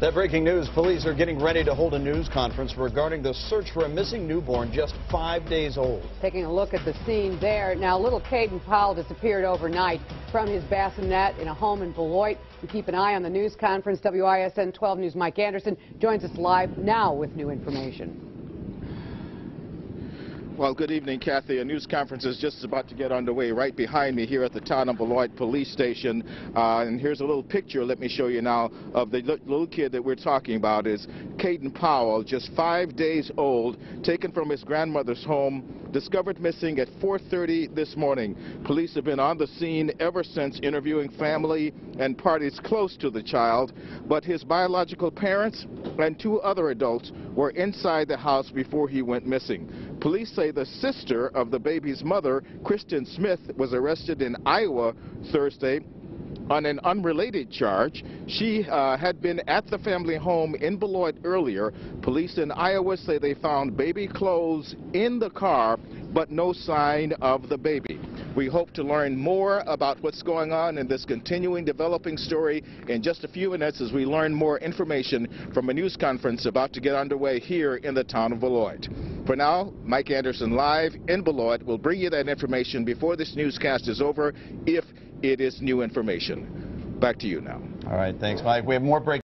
That breaking news, police are getting ready to hold a news conference regarding the search for a missing newborn just five days old. Taking a look at the scene there. Now, little Kayden Powell disappeared overnight from his bassinet in a home in Beloit. We keep an eye on the news conference. WISN 12 News' Mike Anderson joins us live now with new information. Well, good evening, Kathy. A news conference is just about to get underway right behind me here at the town of Beloit Police Station. Uh, and here's a little picture, let me show you now, of the little kid that we're talking about is Kayden Powell, just five days old, taken from his grandmother's home, discovered missing at 4.30 this morning. Police have been on the scene ever since interviewing family and parties close to the child, but his biological parents and two other adults were inside the house before he went missing. Police say the sister of the baby's mother, Kristen Smith, was arrested in Iowa Thursday on an unrelated charge. She uh, had been at the family home in Beloit earlier. Police in Iowa say they found baby clothes in the car, but no sign of the baby. We hope to learn more about what's going on in this continuing developing story in just a few minutes as we learn more information from a news conference about to get underway here in the town of Beloit. For now, Mike Anderson live in Beloit will bring you that information before this newscast is over if it is new information. Back to you now. All right, thanks, Mike. We have more break.